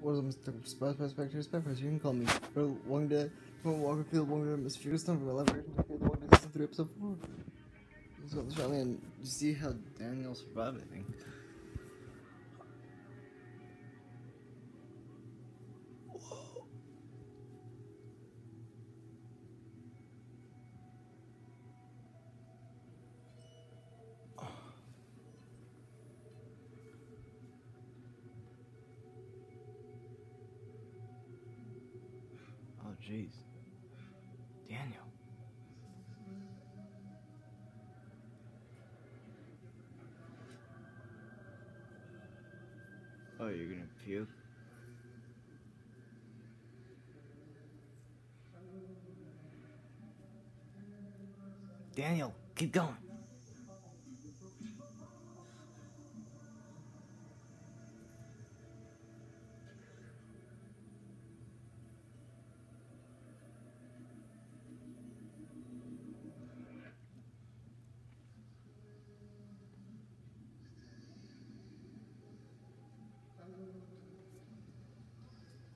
What is a Mr. Spectre Spectre? You can call me for Long Day. From Walker Field, Long Day, Miss Ferguson from Elaboration Long Day Season 3, Episode 4. So, Charlie, and you see how Daniel survived, I think. Jeez. Daniel. Oh, you're gonna puke? Daniel, keep going.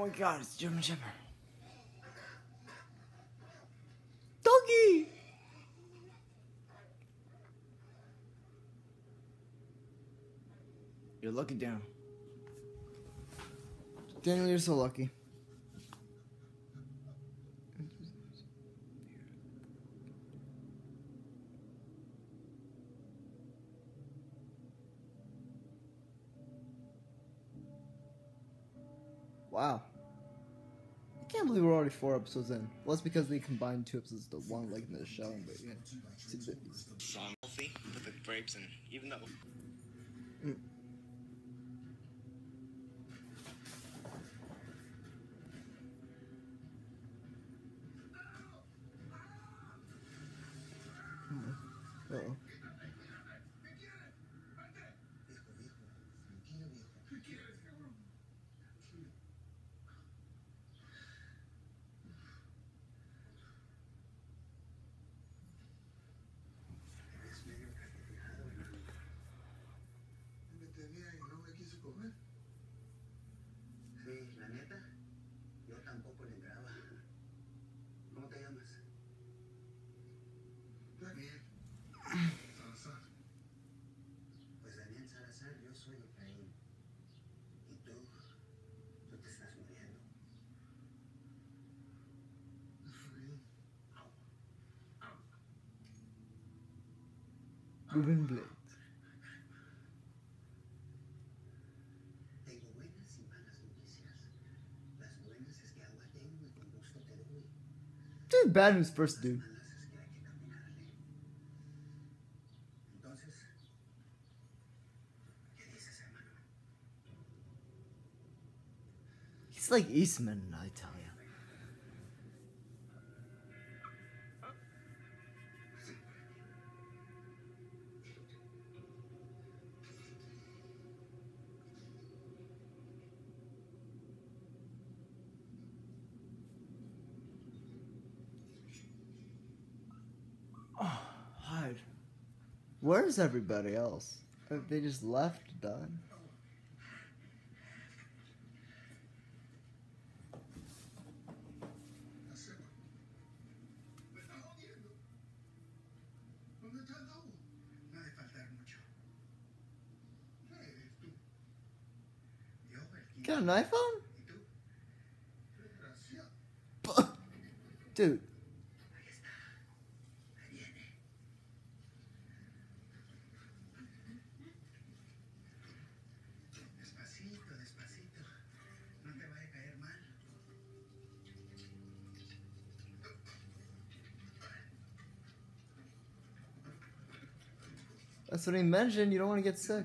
Oh my god, it's German Shepherd. Doggy! You're lucky, Daniel. Daniel, you're so lucky. Already four episodes in. Well, it's because they combined two episodes to one, like in the show, but yeah. A song healthy with the grapes and even though Uh-oh. Ruben Blade. Tengo buenas y malas noticias. Las buenas es que agua tengo y con gusto te doy. Dude, bad news first, dude. Malas es que hay que caminarle. Entonces, ¿qué dices, hermano? He's like Eastman, I tell you. Where's everybody else? They just left, done. Got an iPhone? Dude. That's what he mentioned. You don't want to get sick.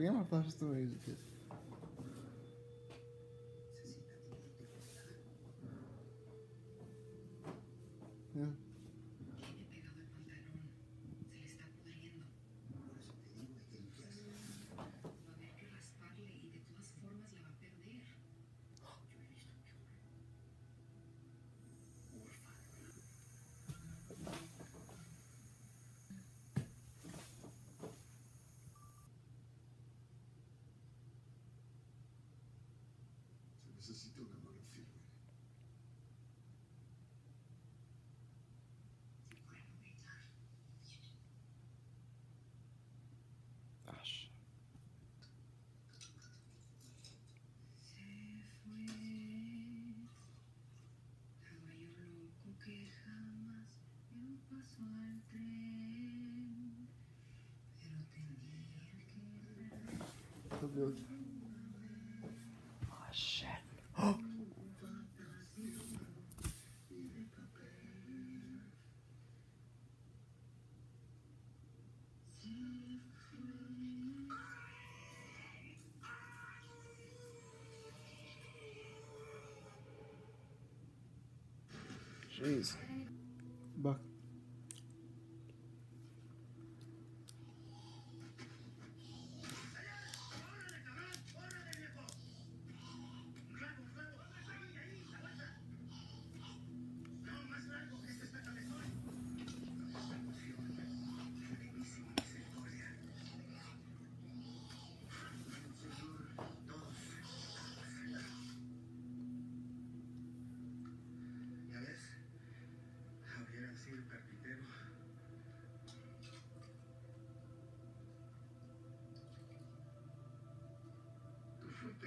Seguimos a flash stories because. Yeah. necesita una mano firme. Acha. Se al tren, Jeez. fruta.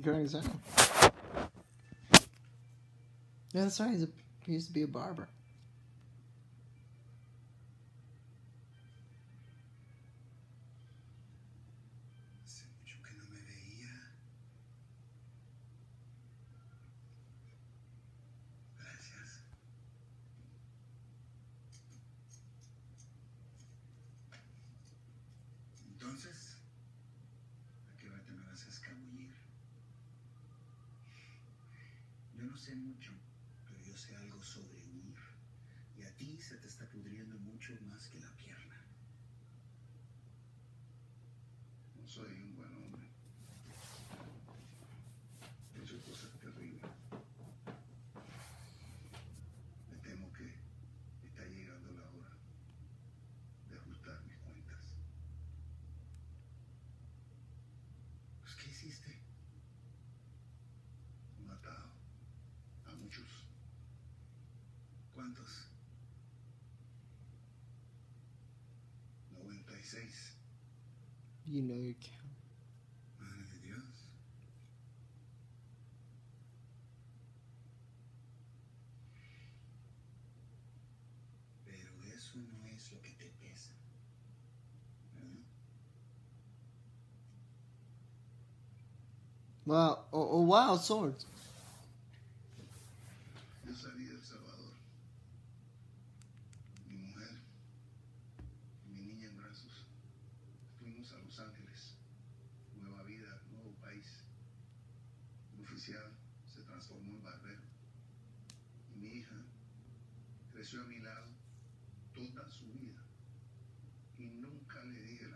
Guardians Island. Yeah, that's right. He's he used to be a barber. se te está pudriendo mucho más que la pierna. No soy un buen hombre. He hecho cosas terribles. Me temo que está llegando la hora de ajustar mis cuentas. Pues, ¿qué hiciste? Matado a muchos. ¿Cuántos? 16. You know you can. Madre de Dios. Pero eso no es lo que te pesa. Wow, oh, oh wow, Swords. No sabía se transformó en barbero. Y mi hija creció a mi lado toda su vida. Y nunca le di el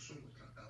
solution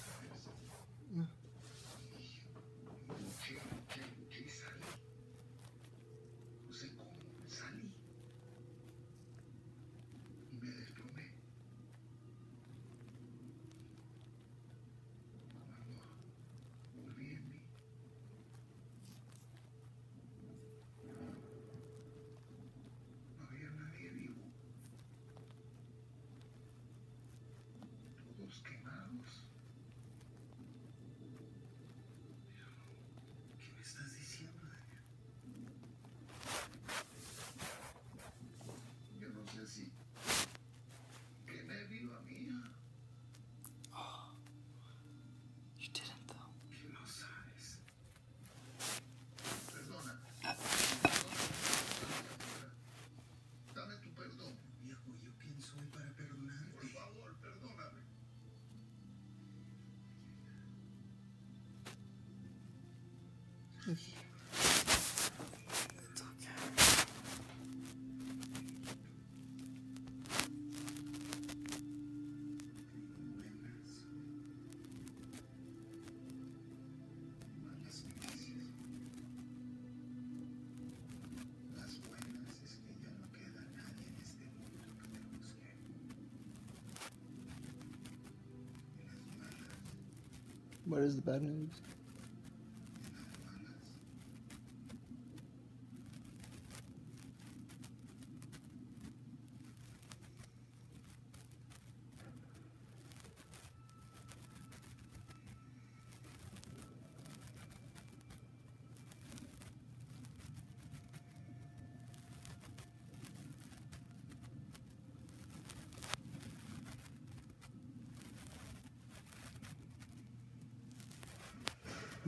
What is the bad news?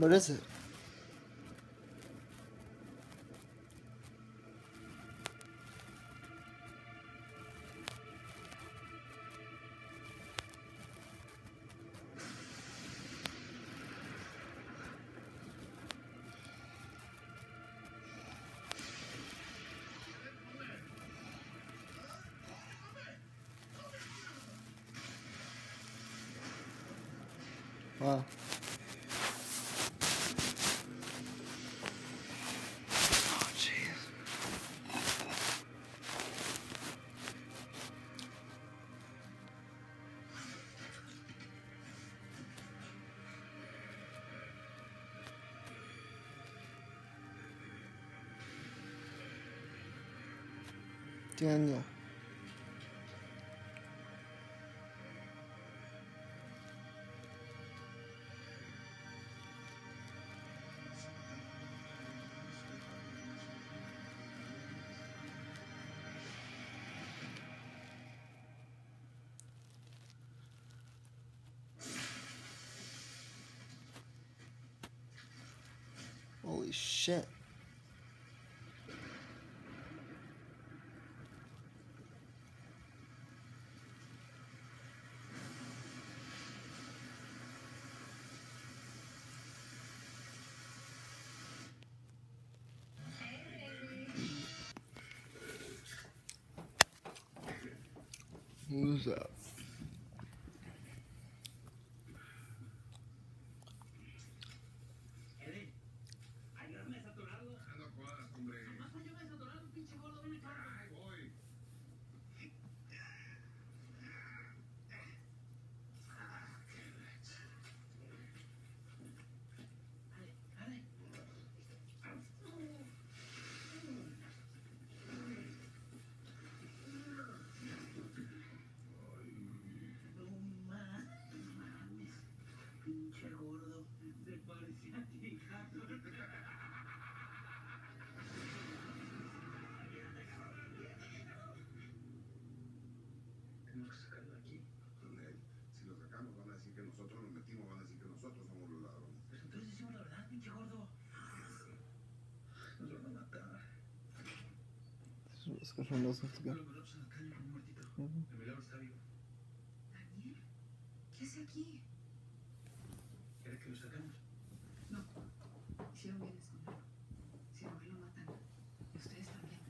What is it? Wow. Daniel. Holy shit. Who's that? Pinche gordo, se parecía a ti. Tenemos que sacarlo de aquí. Si lo sacamos van a decir que nosotros nos metimos, van a decir que nosotros somos los ladrones. Pues entonces decimos la verdad, pinche gordo. Nos van a matar. Let's go from those to go. Lo velamos en la calle con un muertito. El velado está vivo. Daniel, ¿qué hace aquí? ¿Quiere que lo sacamos? No. Hicieron bien esconderlo. Si no, lo matan. Ustedes también.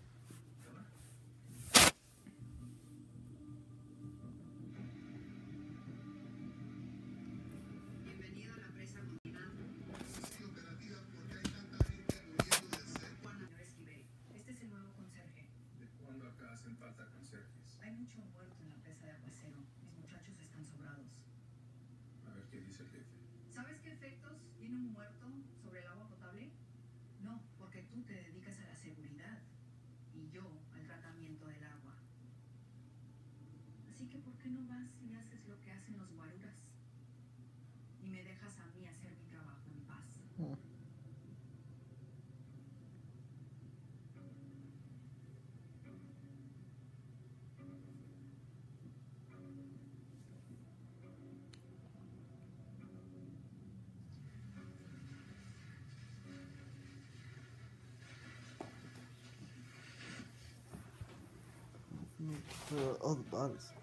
Bienvenido a la presa Continental. Sí, operativa, porque hay tanta gente muriendo de sed. Juan Manuel Esquivel. Este es el nuevo conserje. ¿De cuándo acá hacen falta conserjes? Hay mucho muerto en la presa de Aguacero. Mis muchachos están sobrados. A ver qué dice el jefe. ¿Sabes qué efectos tiene un muerto sobre el agua potable? No, porque tú te dedicas a la seguridad y yo al tratamiento del agua. Así que ¿por qué no vas y haces lo que hacen los guaruras? Y me dejas a mí hacer mi trabajo en paz. For all the bodies.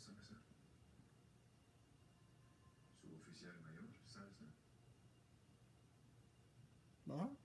¿sabes? Su oficial mayor, ¿sabes? ¿No?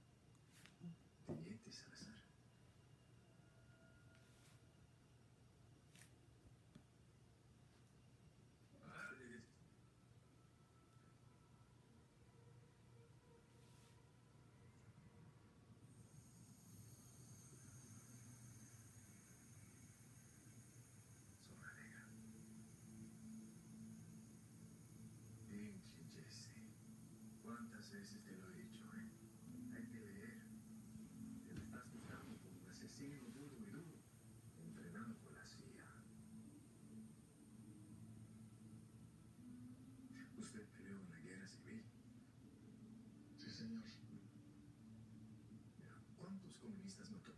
Señor. ¿Cuántos comunistas mató?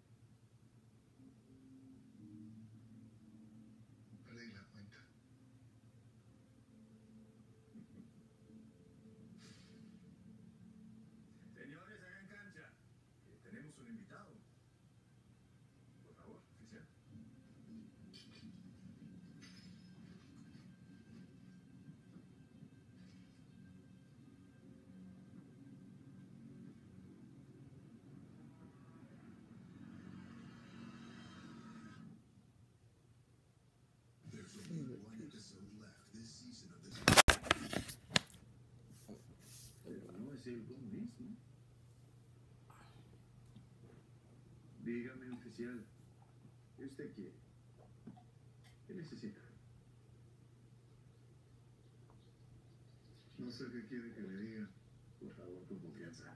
Dígame, oficial, ¿qué usted quiere? ¿Qué necesita? No sé qué quiere que le diga. Por favor, con confianza.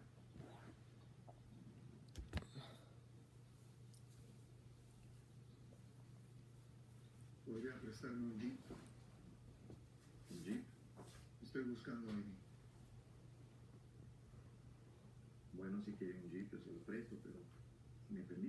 ¿Podría prestarme un jeep? ¿Un jeep? Estoy buscando a alguien. Bueno, si quiere un jeep, yo se lo presto, pero me permite.